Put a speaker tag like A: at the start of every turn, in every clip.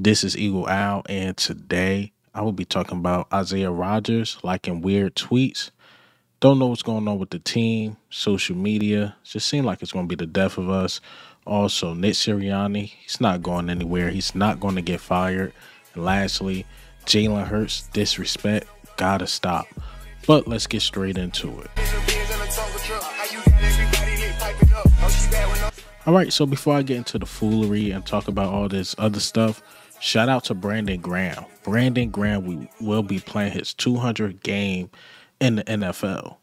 A: This is Eagle Al, and today I will be talking about Isaiah Rodgers liking weird tweets. Don't know what's going on with the team, social media. Just seems like it's going to be the death of us. Also, Nick Sirianni, he's not going anywhere. He's not going to get fired. And lastly, Jalen Hurts disrespect gotta stop. But let's get straight into it. All right, so before I get into the foolery and talk about all this other stuff, Shout out to Brandon Graham. Brandon Graham we will be playing his 200 game in the NFL.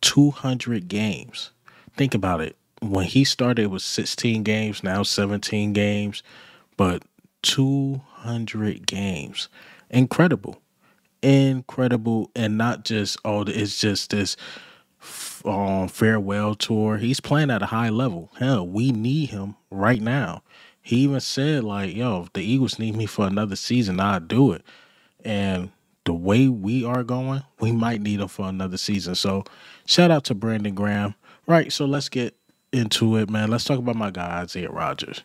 A: 200 games. Think about it. When he started, it was 16 games, now 17 games, but 200 games. Incredible. Incredible. And not just, oh, it's just this um, farewell tour. He's playing at a high level. Hell, we need him right now. He even said, like, yo, if the Eagles need me for another season, I'll do it. And the way we are going, we might need him for another season. So shout out to Brandon Graham. Right, so let's get into it, man. Let's talk about my guy, Isaiah Rodgers.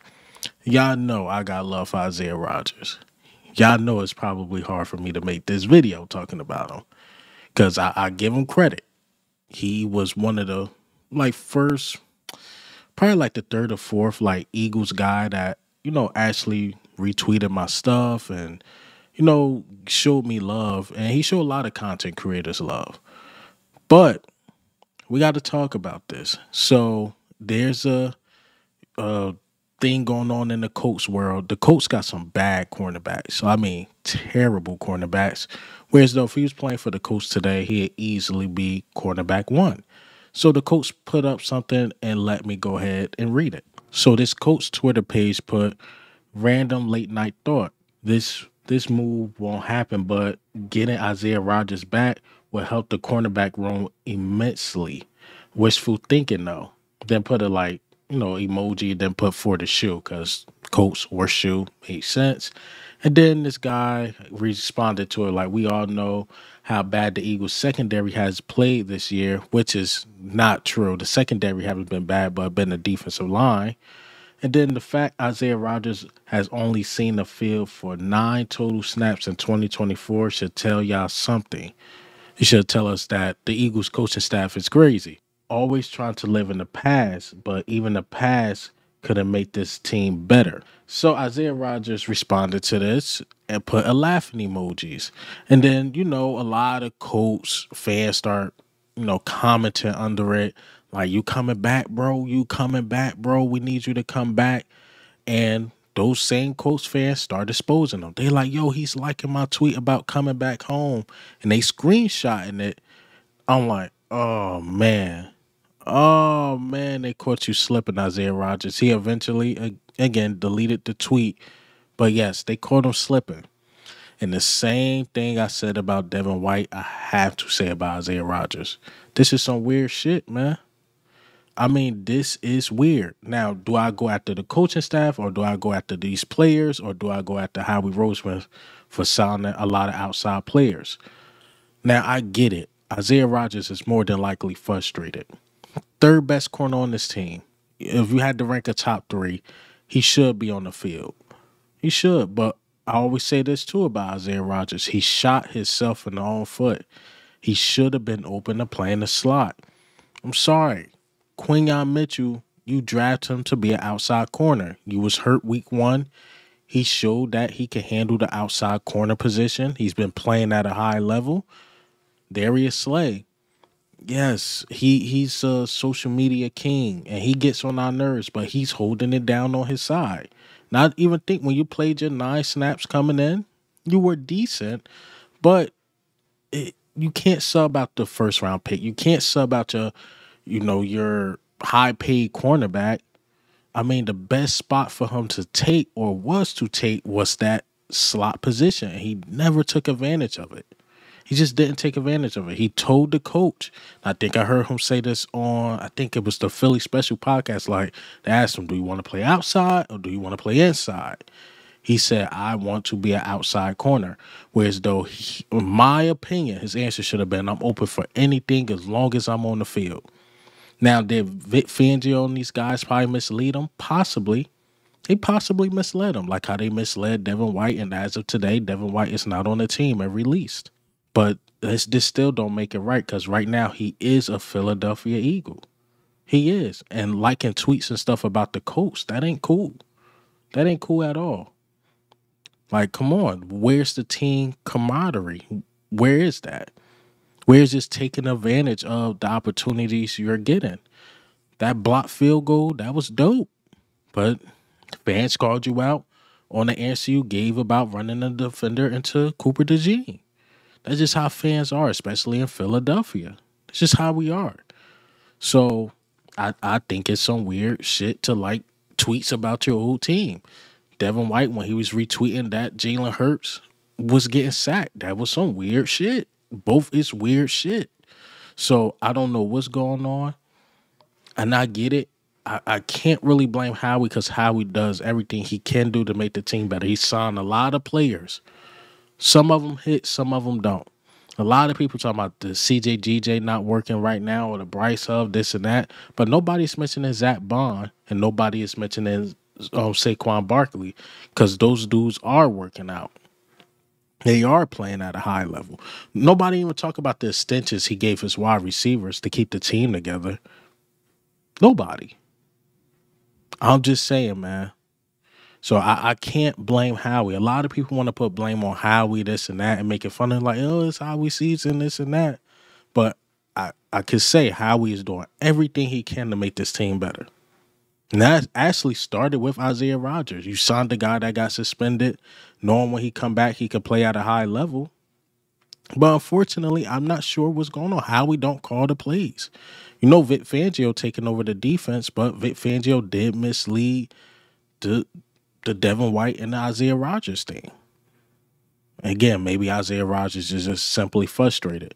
A: Y'all know I got love for Isaiah Rodgers. Y'all know it's probably hard for me to make this video talking about him. Because I, I give him credit. He was one of the like first probably like the third or fourth like Eagles guy that you know actually retweeted my stuff and you know showed me love and he showed a lot of content creators love. But we got to talk about this. So there's a, a thing going on in the Colts world. The Colts got some bad cornerbacks. So I mean, terrible cornerbacks. Whereas though if he was playing for the Colts today, he'd easily be cornerback one. So the coach put up something and let me go ahead and read it. So this coach Twitter page put random late night thought. This this move won't happen, but getting Isaiah Rodgers back will help the cornerback room immensely. Wishful thinking though. Then put a like, you know, emoji, then put for the shoe because Colts or shoe made sense. And then this guy responded to it like we all know how bad the Eagles secondary has played this year, which is not true. The secondary haven't been bad, but been the defensive line. And then the fact Isaiah Rodgers has only seen the field for nine total snaps in 2024 should tell y'all something. It should tell us that the Eagles coaching staff is crazy. Always trying to live in the past, but even the past couldn't make this team better. So Isaiah Rodgers responded to this and put a laughing emojis. And then, you know, a lot of Colts fans start, you know, commenting under it. Like, you coming back, bro? You coming back, bro? We need you to come back. And those same Colts fans start exposing them. They like, yo, he's liking my tweet about coming back home. And they screenshotting it. I'm like, oh man. Oh man, they caught you slipping, Isaiah Rodgers. He eventually again deleted the tweet, but yes, they caught him slipping. And the same thing I said about Devin White, I have to say about Isaiah Rodgers. This is some weird shit, man. I mean, this is weird. Now, do I go after the coaching staff or do I go after these players or do I go after Howie Roseman for signing a lot of outside players? Now, I get it. Isaiah Rodgers is more than likely frustrated third best corner on this team. If you had to rank a top three, he should be on the field. He should, but I always say this too about Isaiah Rodgers. He shot himself in the own foot. He should have been open to playing the slot. I'm sorry. Quinyon Mitchell, you drafted him to be an outside corner. You was hurt week one. He showed that he can handle the outside corner position. He's been playing at a high level. Darius Slay, Yes, he he's a social media king and he gets on our nerves, but he's holding it down on his side. Not even think when you played your nine snaps coming in, you were decent, but it, you can't sub out the first round pick. You can't sub out your, you know, your high paid cornerback. I mean, the best spot for him to take or was to take was that slot position. He never took advantage of it. He just didn't take advantage of it. He told the coach. I think I heard him say this on, I think it was the Philly Special podcast. Like, they asked him, Do you want to play outside or do you want to play inside? He said, I want to be an outside corner. Whereas, though, he, in my opinion, his answer should have been, I'm open for anything as long as I'm on the field. Now, did Vic Fangio and these guys probably mislead him? Possibly. They possibly misled him, like how they misled Devin White, and as of today, Devin White is not on the team and released. But this, this still don't make it right because right now he is a Philadelphia Eagle. He is. And liking tweets and stuff about the Colts, that ain't cool. That ain't cool at all. Like, come on, where's the team camaraderie? Where is that? Where's just taking advantage of the opportunities you're getting? That block field goal, that was dope. But fans called you out on the answer you gave about running a defender into Cooper DeJean. That's just how fans are, especially in Philadelphia. It's just how we are. So I, I think it's some weird shit to like tweets about your old team. Devin White, when he was retweeting that Jalen Hurts was getting sacked, that was some weird shit. Both is weird shit. So I don't know what's going on. And I get it. I, I can't really blame Howie because Howie does everything he can do to make the team better. He signed a lot of players. Some of them hit, some of them don't. A lot of people talking about the CJ GJ not working right now or the Bryce Huff, this and that. But nobody's mentioning Zack Baun and nobody is mentioning um, Saquon Barkley because those dudes are working out. They are playing at a high level. Nobody even talk about the extensions he gave his wide receivers to keep the team together. Nobody. I'm just saying, man. So I, I can't blame Howie. A lot of people want to put blame on Howie, this and that, and make it fun like, oh, it's Howie season, this and that. But I, I could say Howie is doing everything he can to make this team better. And that actually started with Isaiah Rodgers. You signed the guy that got suspended, knowing when he come back he could play at a high level. But unfortunately, I'm not sure what's going on. Howie don't call the plays. You know, Vic Fangio taking over the defense, but Vic Fangio did mislead the the Devin White and the Isaiah Rodgers thing. Again, maybe Isaiah Rodgers is just simply frustrated,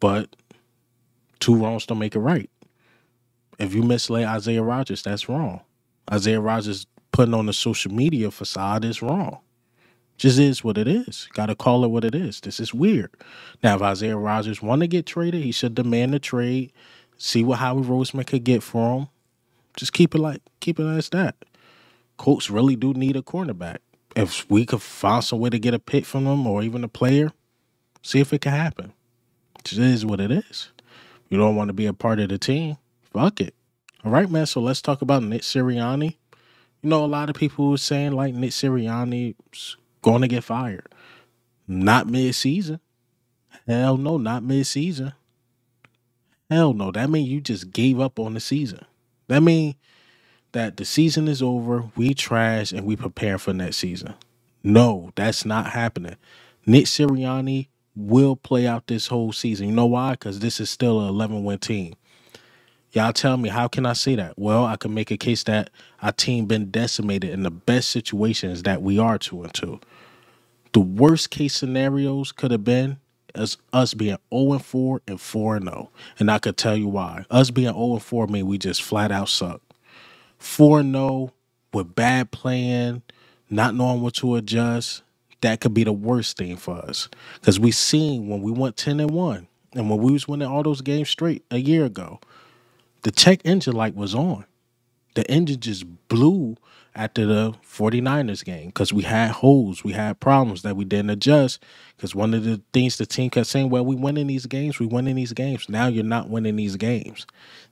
A: but two wrongs don't make it right. If you mislay Isaiah Rodgers, that's wrong. Isaiah Rodgers putting on the social media facade is wrong. Just is what it is. Got to call it what it is. This is weird. Now, if Isaiah Rodgers want to get traded, he should demand a trade. See what Howie Roseman could get for him. Just keep it like keep it as that. Colts really do need a cornerback. If we could find some way to get a pick from them or even a player, see if it can happen. It is what it is. You don't want to be a part of the team. Fuck it. All right, man. So let's talk about Nick Sirianni. You know, a lot of people were saying like Nick Sirianni's going to get fired. Not mid season. Hell no, not mid season. Hell no. That means you just gave up on the season. That means that the season is over, we trash, and we prepare for next season. No, that's not happening. Nick Sirianni will play out this whole season. You know why? Because this is still an 11 win team. Y'all tell me, how can I say that? Well, I can make a case that our team been decimated in the best situations that we are two and two. The worst case scenarios could have been as us being 0 and 4 and 4 and 0. And I could tell you why. Us being 0 and 4 mean we just flat out suck. 4 0 with bad playing, not knowing what to adjust, that could be the worst thing for us. Because we seen when we went 10 and 1 and when we was winning all those games straight a year ago, the check engine light was on. The engine just blew after the 49ers game because we had holes, we had problems that we didn't adjust. Because one of the things the team kept saying, well, we winning these games, we winning these games. Now you're not winning these games.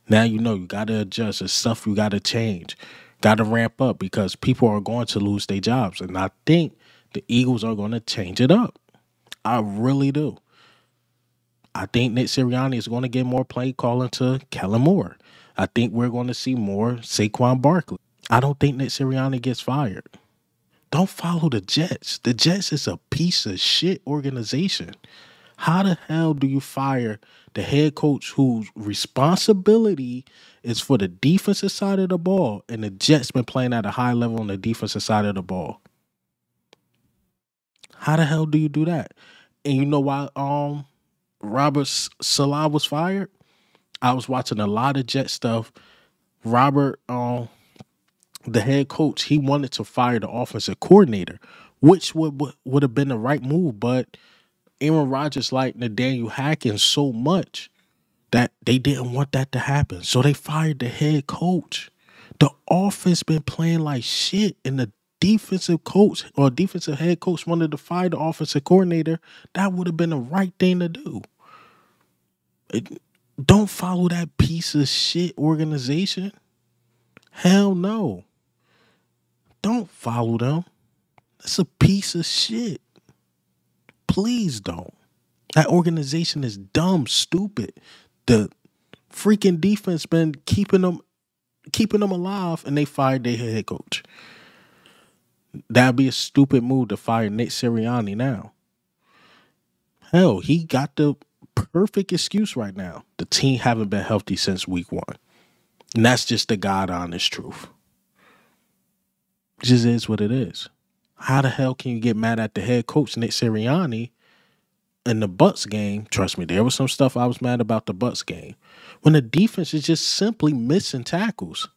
A: Now you know you got to adjust. There's stuff you got to change, got to ramp up because people are going to lose their jobs. And I think the Eagles are going to change it up. I really do. I think Nick Sirianni is going to get more play calling to Kellen Moore. I think we're going to see more Saquon Barkley. I don't think Nick Sirianni gets fired. Don't follow the Jets. The Jets is a piece of shit organization. How the hell do you fire the head coach whose responsibility is for the defensive side of the ball and the Jets been playing at a high level on the defensive side of the ball? How the hell do you do that? And you know why um Robert Saleh was fired? I was watching a lot of Jet stuff. Robert um the head coach, he wanted to fire the offensive coordinator, which would would, have been the right move, but Aaron Rodgers liked Nathaniel Hackett so much that they didn't want that to happen. So they fired the head coach. The offense been playing like shit, and the defensive coach or defensive head coach wanted to fire the offensive coordinator. That would have been the right thing to do. It, don't follow that piece of shit organization. Hell no. Don't follow them. That's a piece of shit. Please don't. That organization is dumb, stupid. The freaking defense been keeping them keeping them alive and they fired their head coach. That'd be a stupid move to fire Nick Sirianni now. Hell, he got the perfect excuse right now. The team haven't been healthy since week one. And that's just the God honest truth. It just is what it is. How the hell can you get mad at the head coach, Nick Sirianni, in the Bucs game? Trust me, there was some stuff I was mad about the Bucs game. When the defense is just simply missing tackles.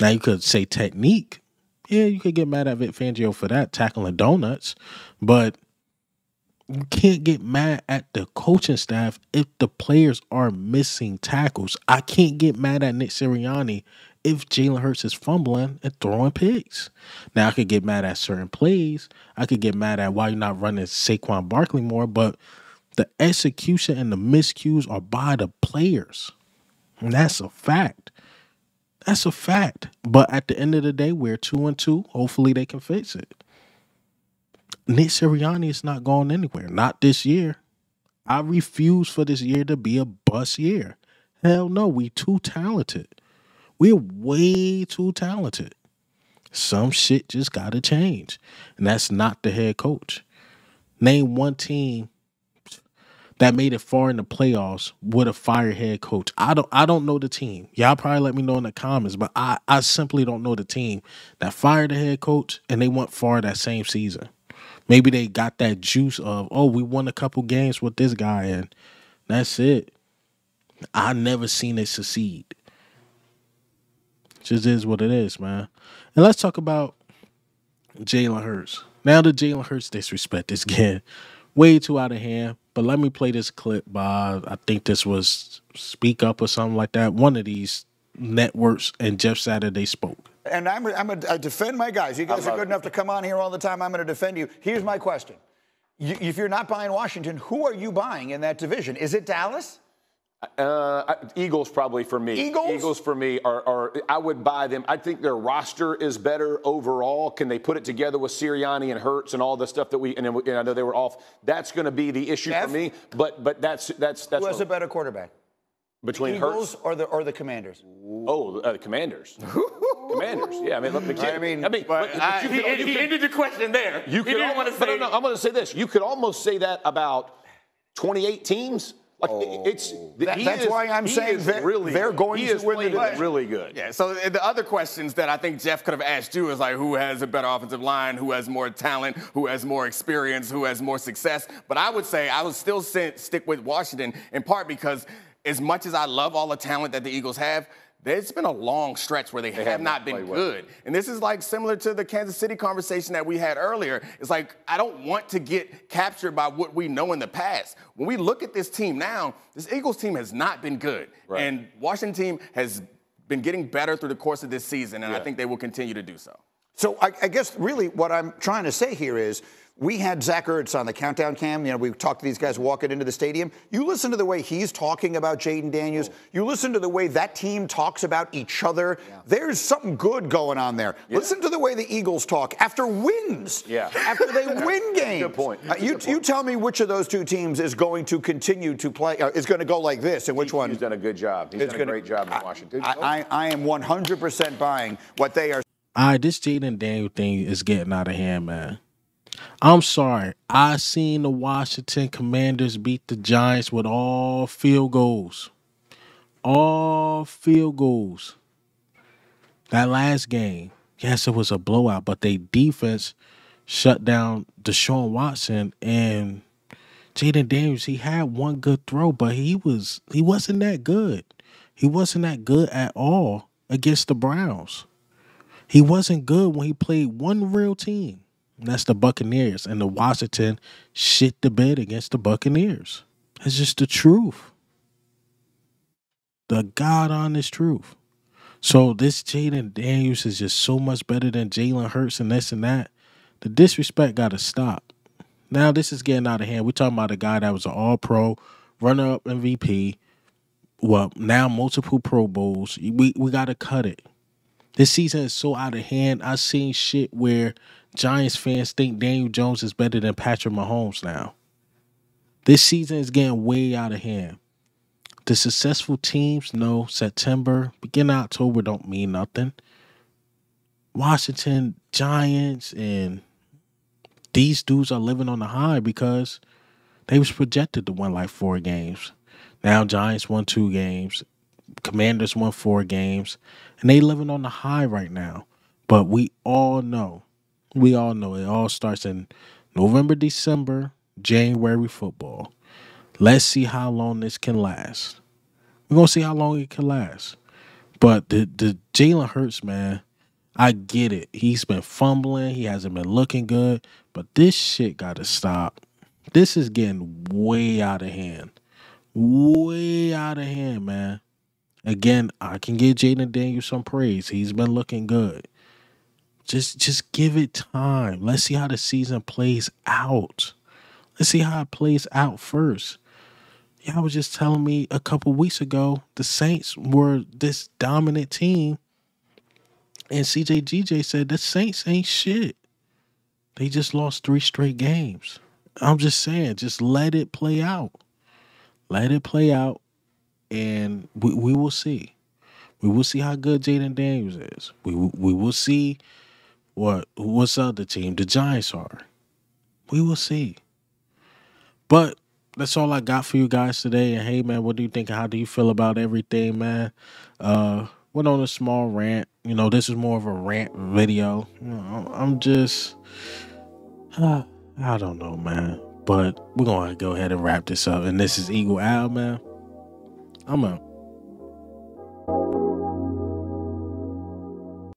A: Now you could say technique. Yeah, you could get mad at Vic Fangio for that, tackling donuts. But you can't get mad at the coaching staff if the players are missing tackles. I can't get mad at Nick Sirianni if Jalen Hurts is fumbling and throwing picks. Now I could get mad at certain plays. I could get mad at why you're not running Saquon Barkley more, but the execution and the miscues are by the players. And that's a fact. That's a fact. But at the end of the day, we're two and two. Hopefully they can fix it. Nick Sirianni is not going anywhere. Not this year. I refuse for this year to be a bus year. Hell no, we too talented. We're way too talented. Some shit just gotta change. And that's not the head coach. Name one team that made it far in the playoffs with a fire head coach. I don't I don't know the team. Y'all probably let me know in the comments, but I, I simply don't know the team that fired the head coach and they went far that same season. Maybe they got that juice of, oh, we won a couple games with this guy, and that's it. I never seen it succeed. Just is what it is, man. And let's talk about Jalen Hurts. Now the Jalen Hurts disrespect is getting way too out of hand. But let me play this clip by I think this was Speak Up or something like that. One of these networks and Jeff Saturday spoke.
B: And I'm, I'm going to defend my guys. You guys are good enough to come on here all the time. I'm going to defend you. Here's my question. You, if you're not buying Washington, who are you buying in that division? Is it Dallas?
C: Uh, Eagles probably for me.
B: Eagles?
C: Eagles for me are, are, I would buy them. I think their roster is better overall. Can they put it together with Sirianni and Hurts and all the stuff that we and, and I know they were off. That's going to be the issue for me. But but that's that's that's
B: who has a better quarterback
C: between
B: Eagles
C: Hurts
B: or the or the Commanders.
C: Oh, uh, the Commanders. Commanders. Yeah, I mean, look,
B: I mean,
C: I mean,
D: but, but I, he, could, he, ended the question there.
C: You could almost, say, no, no, I'm going to say this. You could almost say that about 28 teams. Like oh. it's
B: that, that's is, why I'm saying they're, really they're going
C: he
B: to
C: is
B: win the
C: division. Really good.
D: Yeah. So the other questions that I think Jeff could have asked you is like, who has a better offensive line? Who has more talent? Who has more experience? Who has more success? But I would say I would still stick with Washington in part because as much as I love all the talent that the Eagles have, there's been a long stretch where they, they have, not been good. Well. And this is like similar to the Kansas City conversation that we had earlier. It's like, I don't want to get captured by what we know in the past. When we look at this team now, this Eagles team has not been good. Right. And Washington team has been getting better through the course of this season, and yeah. I think they will continue to do so.
B: So I, I guess really what I'm trying to say here is we had Zach Ertz on the countdown cam. You know, we talked to these guys walking into the stadium. You listen to the way he's talking about Jayden Daniels. Oh. You listen to the way that team talks about each other. Yeah. There's something good going on there. Yeah. Listen to the way the Eagles talk after wins.
C: Yeah.
B: After they win games.
C: Good point.
B: Uh, you,
C: good point.
B: you tell me which of those two teams is going to continue to play, uh, is going to go like this, and which
C: he,
B: one?
C: He's done a good job. He's done gonna, a great job in Washington.
B: I, I, I am 100% buying what they are.
A: All right, this Jayden Daniel thing is getting out of hand, man. I'm sorry. I seen the Washington Commanders beat the Giants with all field goals. All field goals. That last game, yes, it was a blowout, but they defense shut down Deshaun Watson and Jayden Daniels. He had one good throw, but he was he wasn't that good. He wasn't that good at all against the Browns. He wasn't good when he played one real team. That's the Buccaneers. And the Washington shit the bed against the Buccaneers. It's just the truth. The God honest truth. So this Jayden Daniels is just so much better than Jalen Hurts and this and that. The disrespect got to stop. Now this is getting out of hand. We're talking about a guy that was an All Pro, runner up MVP. Well, now multiple Pro Bowls. We we got to cut it. This season is so out of hand. I've seen shit where Giants fans think Daniel Jones is better than Patrick Mahomes now. This season is getting way out of hand. The successful teams know September, beginning October don't mean nothing. Washington Giants and these dudes are living on the high because they was projected to win like four games. Now Giants won two games, Commanders won four games, and they living on the high right now. But we all know, we all know it all starts in November, December, January football. Let's see how long this can last. We're gonna see how long it can last. But the the Jalen Hurts, man, I get it. He's been fumbling. He hasn't been looking good. But this shit gotta stop. This is getting way out of hand. Way out of hand, man. Again, I can give Jayden Daniels some praise. He's been looking good. Just just give it time. Let's see how the season plays out. Let's see how it plays out first. Y'all was just telling me a couple weeks ago the Saints were this dominant team. And CJ GJ said the Saints ain't shit. They just lost three straight games. I'm just saying, just let it play out. Let it play out and we, we will see. We will see how good Jayden Daniels is. We we will see what what's up, the other team, the Giants are. We will see. But that's all I got for you guys today. And hey man, what do you think? How do you feel about everything, man? Uh went on a small rant. You know, this is more of a rant video. You know, I'm just uh, I don't know, man. But we're gonna go ahead and wrap this up. And this is Eagle Al, man. I'm out.